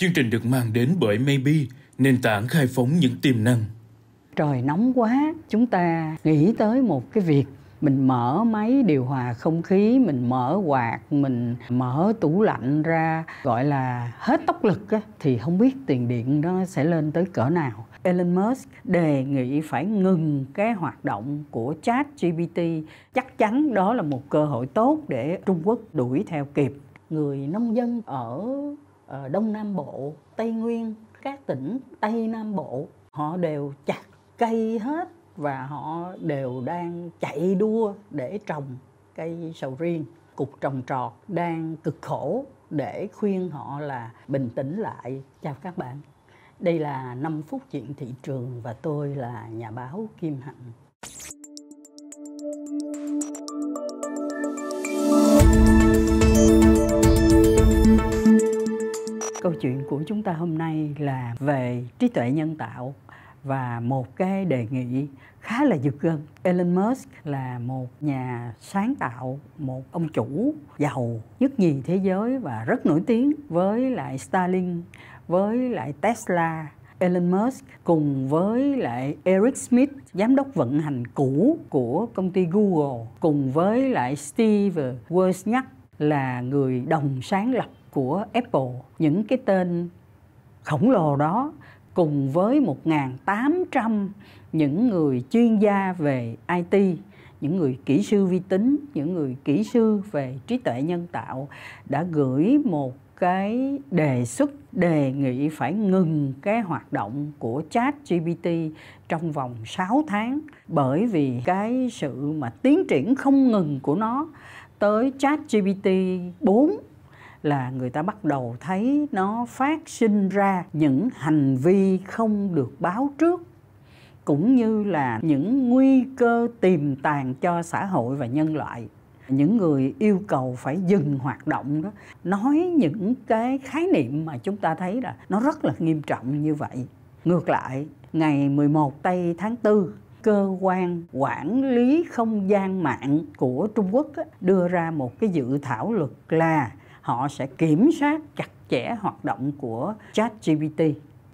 Chương trình được mang đến bởi Maybe, nền tảng khai phóng những tiềm năng. Trời nóng quá, chúng ta nghĩ tới một cái việc mình mở máy điều hòa không khí mình mở quạt mình mở tủ lạnh ra gọi là hết tốc lực á, thì không biết tiền điện nó sẽ lên tới cỡ nào. Elon Musk đề nghị phải ngừng cái hoạt động của chat GPT chắc chắn đó là một cơ hội tốt để Trung Quốc đuổi theo kịp. Người nông dân ở Ờ, Đông Nam Bộ, Tây Nguyên, các tỉnh Tây Nam Bộ, họ đều chặt cây hết và họ đều đang chạy đua để trồng cây sầu riêng. Cục trồng trọt đang cực khổ để khuyên họ là bình tĩnh lại. Chào các bạn. Đây là 5 phút chuyện thị trường và tôi là nhà báo Kim Hạnh. Câu chuyện của chúng ta hôm nay là về trí tuệ nhân tạo và một cái đề nghị khá là giật gân. Elon Musk là một nhà sáng tạo, một ông chủ giàu nhất nhì thế giới và rất nổi tiếng với lại Starlink, với lại Tesla. Elon Musk cùng với lại Eric Smith, giám đốc vận hành cũ của công ty Google, cùng với lại Steve Wozniak là người đồng sáng lập của Apple. Những cái tên khổng lồ đó cùng với 1.800 những người chuyên gia về IT, những người kỹ sư vi tính, những người kỹ sư về trí tuệ nhân tạo đã gửi một cái đề xuất đề nghị phải ngừng cái hoạt động của chat GPT trong vòng 6 tháng bởi vì cái sự mà tiến triển không ngừng của nó tới chat GPT 4 là người ta bắt đầu thấy nó phát sinh ra những hành vi không được báo trước, cũng như là những nguy cơ tiềm tàng cho xã hội và nhân loại. Những người yêu cầu phải dừng hoạt động đó, nói những cái khái niệm mà chúng ta thấy là nó rất là nghiêm trọng như vậy. Ngược lại, ngày 11 tây tháng 4 cơ quan quản lý không gian mạng của Trung Quốc đưa ra một cái dự thảo luật là họ sẽ kiểm soát chặt chẽ hoạt động của chat GPT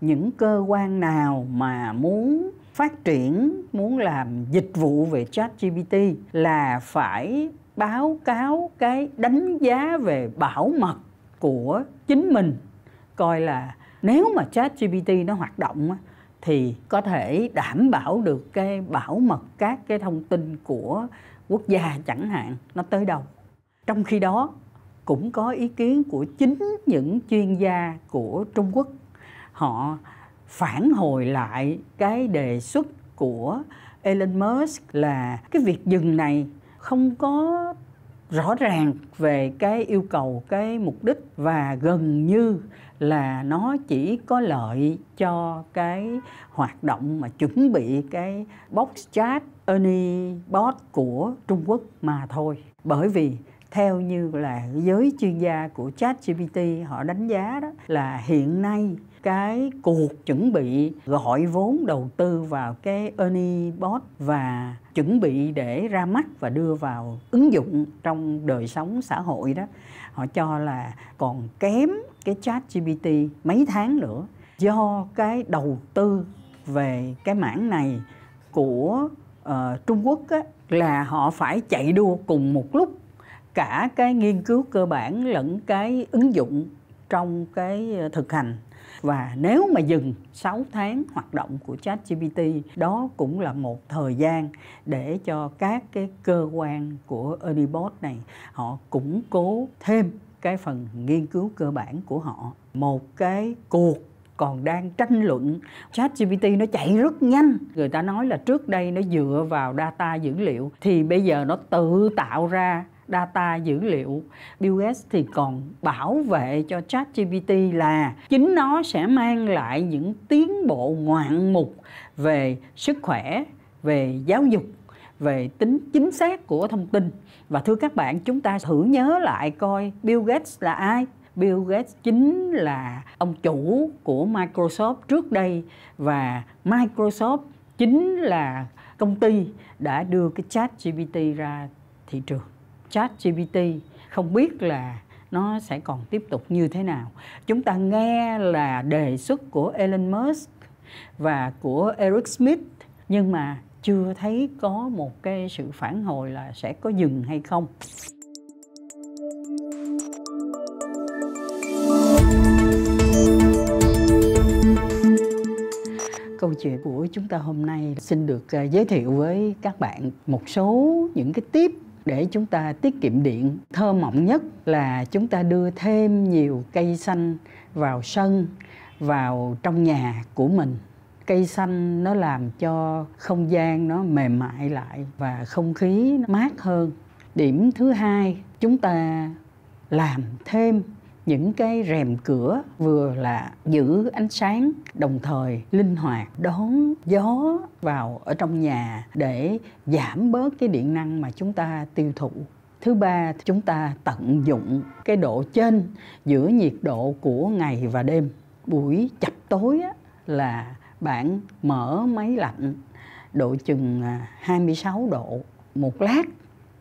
Những cơ quan nào mà muốn phát triển, muốn làm dịch vụ về chat GPT là phải báo cáo cái đánh giá về bảo mật của chính mình coi là nếu mà chat GPT nó hoạt động thì có thể đảm bảo được cái bảo mật các cái thông tin của quốc gia chẳng hạn nó tới đâu. Trong khi đó cũng có ý kiến của chính những chuyên gia của Trung Quốc. Họ phản hồi lại cái đề xuất của Elon Musk là cái việc dừng này không có rõ ràng về cái yêu cầu, cái mục đích và gần như là nó chỉ có lợi cho cái hoạt động mà chuẩn bị cái box chat Ernie bot của Trung Quốc mà thôi. Bởi vì theo như là giới chuyên gia của ChatGPT họ đánh giá đó là hiện nay cái cuộc chuẩn bị gọi vốn đầu tư vào cái Ernie bot và chuẩn bị để ra mắt và đưa vào ứng dụng trong đời sống xã hội đó họ cho là còn kém cái chat GPT mấy tháng nữa. Do cái đầu tư về cái mảng này của uh, Trung Quốc á, là họ phải chạy đua cùng một lúc cả cái nghiên cứu cơ bản lẫn cái ứng dụng trong cái ờ, thực hành. Và nếu mà dừng 6 tháng hoạt động của ChatGPT, đó cũng là một thời gian để cho các cái cơ quan của Erniebot này, họ củng cố thêm cái phần nghiên cứu cơ bản của họ. Một cái cuộc còn đang tranh luận, ChatGPT nó chạy rất nhanh. Người ta nói là trước đây nó dựa vào data dữ liệu, thì bây giờ nó tự tạo ra data dữ liệu. Bill Gates thì còn bảo vệ cho ChatGPT là chính nó sẽ mang lại những tiến bộ ngoạn mục về sức khỏe, về giáo dục, về tính chính xác của thông tin. Và thưa các bạn, chúng ta thử nhớ lại coi Bill Gates là ai. Bill Gates chính là ông chủ của Microsoft trước đây và Microsoft chính là công ty đã đưa cái chat GPT ra thị trường chat GPT không biết là nó sẽ còn tiếp tục như thế nào. Chúng ta nghe là đề xuất của Elon Musk và của Eric Smith, nhưng mà chưa thấy có một cái sự phản hồi là sẽ có dừng hay không. Câu chuyện của chúng ta hôm nay xin được ờ, giới thiệu với các bạn một số những cái tiếp để chúng ta tiết kiệm điện. Thơ mộng nhất là chúng ta đưa thêm nhiều cây xanh vào sân, vào trong nhà của mình. Cây xanh nó làm cho không gian nó mềm mại lại và không khí nó mát hơn. Điểm thứ hai, chúng ta làm thêm những cái rèm cửa vừa là giữ ánh sáng đồng thời linh hoạt đón gió vào ở trong nhà để giảm bớt cái điện năng mà chúng ta tiêu thụ. Thứ ba chúng ta tận dụng cái độ trên giữa nhiệt độ của ngày và đêm. Buổi chập tối á, là bạn mở máy lạnh độ chừng à, 26 độ một lát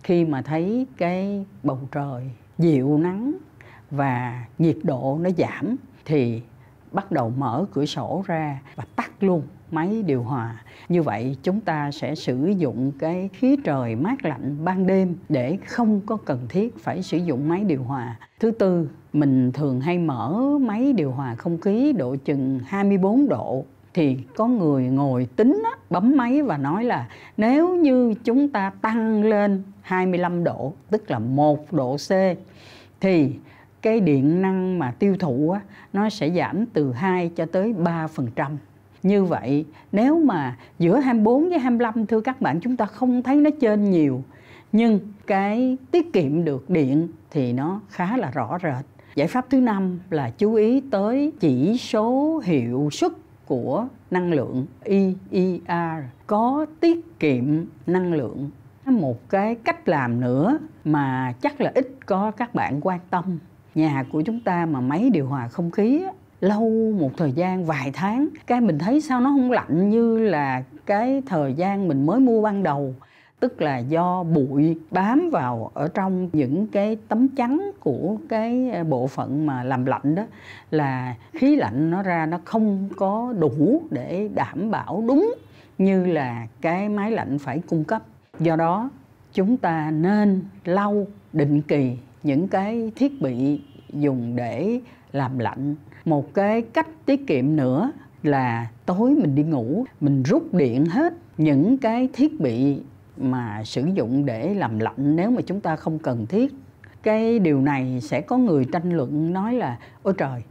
khi mà thấy cái bầu trời dịu nắng và nhiệt độ nó giảm thì bắt đầu mở cửa sổ ra và tắt luôn máy điều hòa. Như vậy chúng ta sẽ sử dụng cái khí trời mát lạnh ban đêm để không có cần thiết phải sử dụng máy điều hòa. Thứ tư mình thường hay mở máy điều hòa không khí độ chừng 24 độ. Thì có người ngồi tính á, bấm máy và nói là nếu như chúng ta tăng lên 25 độ tức là 1 độ C thì cái điện năng mà tiêu thụ á, nó sẽ giảm từ 2 cho tới 3%. Như vậy nếu mà giữa 24 với 25 thưa các bạn chúng ta không thấy nó trên nhiều nhưng cái tiết kiệm được điện thì nó khá là rõ rệt. Giải pháp thứ năm là chú ý tới chỉ số hiệu suất của năng lượng EER có tiết kiệm năng lượng một cái cách làm nữa mà chắc là ít có các bạn quan tâm nhà của chúng ta mà máy điều hòa không khí á, lâu một thời gian vài tháng cái mình thấy sao nó không lạnh như là cái thời gian mình mới mua ban đầu. Tức là do bụi bám vào ở trong những cái tấm chắn của cái ờ, bộ phận mà làm lạnh đó là khí lạnh nó ra nó không có đủ để đảm bảo đúng như là cái máy lạnh phải cung cấp. Do đó chúng ta nên lau định kỳ những cái thiết bị dùng để làm lạnh. Một cái cách tiết kiệm nữa là tối mình đi ngủ, mình rút điện hết những cái thiết bị mà sử dụng để làm lạnh nếu mà chúng ta không cần thiết. Cái điều này sẽ có người tranh luận nói là, ôi trời,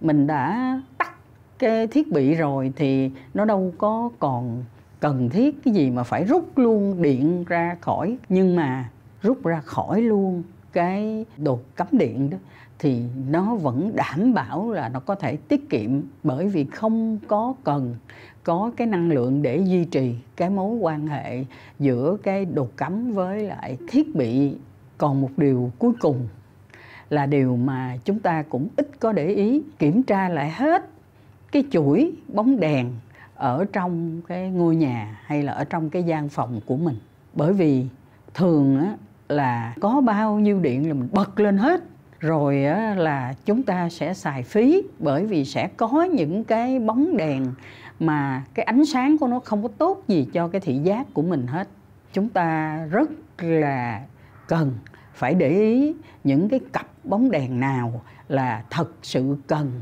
mình đã tắt cái thiết bị rồi thì nó đâu có còn cần thiết cái gì mà phải rút luôn điện ra khỏi. Nhưng mà rút ra khỏi luôn cái đồ cắm điện đó thì nó vẫn đảm bảo là nó có thể tiết kiệm bởi vì không có cần có cái năng lượng để duy trì cái mối quan hệ giữa cái đồ cắm với lại thiết bị. Còn một điều cuối cùng là điều mà chúng ta cũng ít có để ý kiểm tra lại hết cái chuỗi bóng đèn ở trong cái ngôi nhà hay là ở trong cái gian phòng của mình. Bởi vì thường á, là có bao nhiêu điện là mình bật lên hết. Rồi là chúng ta sẽ xài phí, bởi vì sẽ có những cái bóng đèn mà cái ánh sáng của nó không có tốt gì cho cái thị giác của mình hết. Chúng ta rất là cần, phải để ý những cái cặp bóng đèn nào là thật sự cần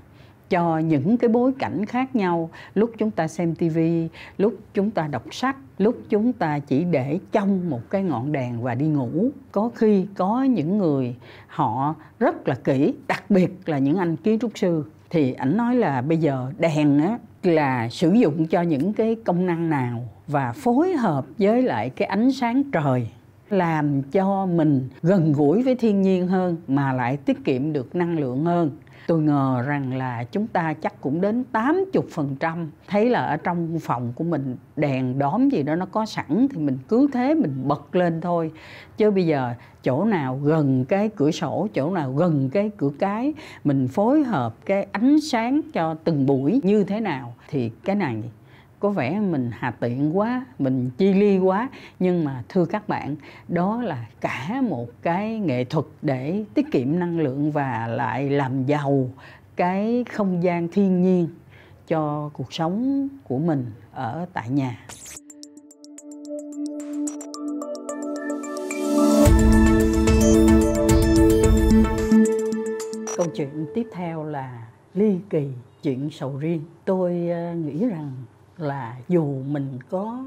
cho những cái bối cảnh khác nhau. Lúc chúng ta xem tivi lúc chúng ta đọc sách, lúc chúng ta chỉ để trong một cái ngọn đèn và đi ngủ. Có khi có những người họ rất là kỹ, đặc biệt là những anh kiến trúc sư. Thì ảnh nói là bây giờ đèn á là sử dụng cho những cái công năng nào và phối hợp với lại cái ánh sáng trời làm cho mình gần gũi với thiên nhiên hơn mà lại tiết kiệm được năng lượng hơn tôi ngờ rằng là chúng ta chắc cũng đến 80% thấy là ở trong phòng của mình đèn đóm gì đó nó có sẵn thì mình cứ thế mình bật lên thôi. Chứ bây giờ chỗ nào gần cái cửa sổ, chỗ nào gần cái cửa cái, mình phối hợp cái ánh sáng cho từng buổi như thế nào thì cái này có vẻ mình hà tiện quá, mình chi ly quá. Nhưng mà thưa các bạn, đó là cả một cái nghệ thuật để tiết kiệm năng lượng và lại làm giàu cái không gian thiên nhiên cho cuộc sống của mình ở tại nhà. Câu chuyện tiếp theo là ly kỳ chuyện sầu riêng. Tôi ờ, nghĩ rằng là dù mình có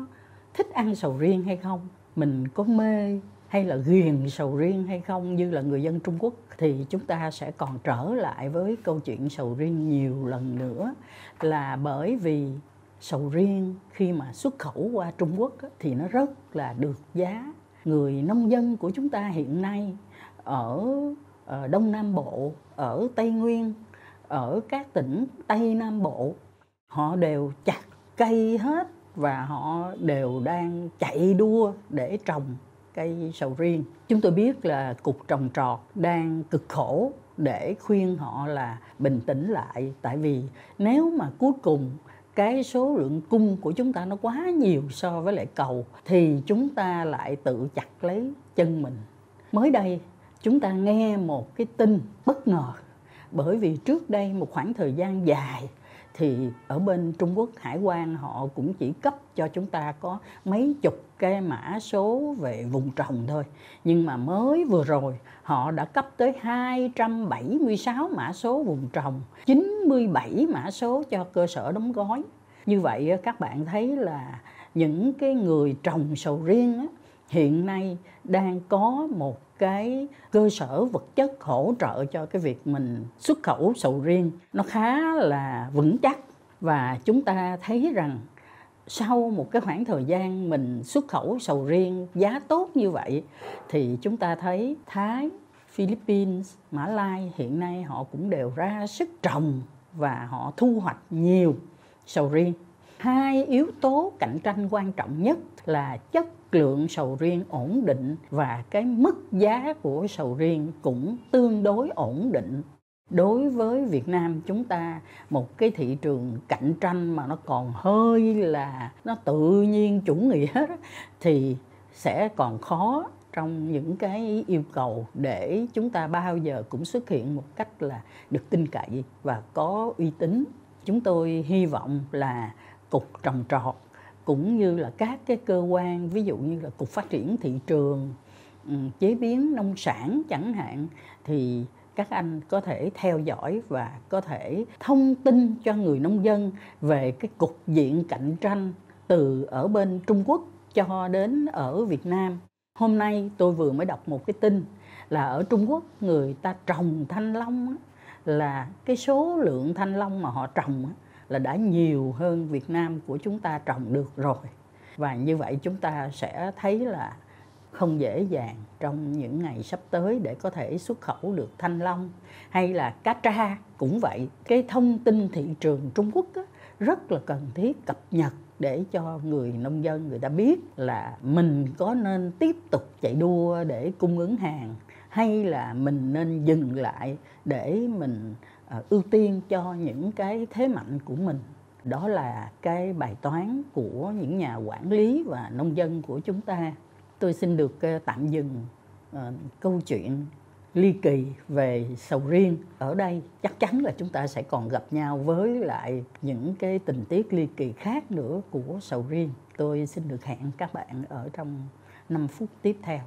thích ăn sầu riêng hay không mình có mê hay là ghiền sầu riêng hay không như là người dân Trung Quốc thì chúng ta sẽ còn trở lại với câu chuyện sầu riêng nhiều lần nữa. Là bởi vì sầu riêng khi mà xuất khẩu qua Trung Quốc thì nó rất là được giá. Người nông dân của chúng ta hiện nay ở ờ, Đông Nam Bộ, ở Tây Nguyên, ở các tỉnh Tây Nam Bộ họ đều chặt cây hết và họ đều đang chạy đua để trồng cây sầu riêng. Chúng tôi biết là cục trồng trọt đang cực khổ để khuyên họ là bình tĩnh lại tại vì nếu mà cuối cùng cái số lượng cung của chúng ta nó quá nhiều so với lại cầu, thì chúng ta lại tự chặt lấy chân mình. Mới đây, chúng ta nghe một cái tin bất ngờ, bởi vì trước đây một khoảng thời gian dài thì ở bên Trung Quốc hải quan họ cũng chỉ cấp cho chúng ta có mấy chục cái mã số về vùng trồng thôi. Nhưng mà mới vừa rồi họ đã cấp tới 276 mã số vùng trồng, 97 mã số cho cơ sở đóng gói. Như vậy các bạn thấy là những cái người trồng sầu riêng hiện nay đang có một cái cơ sở vật chất hỗ trợ cho cái việc mình xuất khẩu sầu riêng nó khá là vững chắc và chúng ta thấy rằng sau một cái khoảng thời gian mình xuất khẩu sầu riêng giá tốt như vậy thì chúng ta thấy Thái, Philippines, Mã Lai hiện nay họ cũng đều ra sức trồng và họ thu hoạch nhiều sầu riêng. Hai yếu tố cạnh tranh quan trọng nhất là chất lượng sầu riêng ổn định và cái mức giá của sầu riêng cũng tương đối ổn định. Đối với Việt Nam chúng ta, một cái thị trường cạnh tranh mà nó còn hơi là nó tự nhiên chủ nghĩa thì sẽ còn khó trong những cái yêu cầu để chúng ta bao giờ cũng xuất hiện một cách là được tin cậy và có uy tín. Chúng tôi hy vọng là cục trồng trọt cũng như là các cái cơ quan, ví dụ như là cục phát triển thị trường ừ, chế biến nông sản chẳng hạn, thì các anh có thể theo dõi và có thể thông tin cho người nông dân về cái cục diện cạnh tranh từ ở bên Trung Quốc cho đến ở Việt Nam. Hôm nay tôi vừa mới đọc một cái tin là ở Trung Quốc người ta trồng thanh long là cái số lượng thanh long mà họ trồng là đã nhiều hơn Việt Nam của chúng ta trồng được rồi. Và như vậy chúng ta sẽ thấy là không dễ dàng trong những ngày sắp tới để có thể xuất khẩu được thanh long hay là cá tra. Cũng vậy cái thông tin thị trường Trung Quốc á, rất là cần thiết cập nhật để cho người nông dân người ta biết là mình có nên tiếp tục chạy đua để cung ứng hàng hay là mình nên dừng lại để mình À, ưu tiên cho những cái thế mạnh của mình. Đó là cái bài toán của những nhà quản lý và nông dân của chúng ta. Tôi xin được ờ, tạm dừng ờ, câu chuyện ly kỳ về sầu riêng. Ở đây chắc chắn là chúng ta sẽ còn gặp nhau với lại những cái tình tiết ly kỳ khác nữa của sầu riêng. Tôi xin được hẹn các bạn ở trong 5 phút tiếp theo.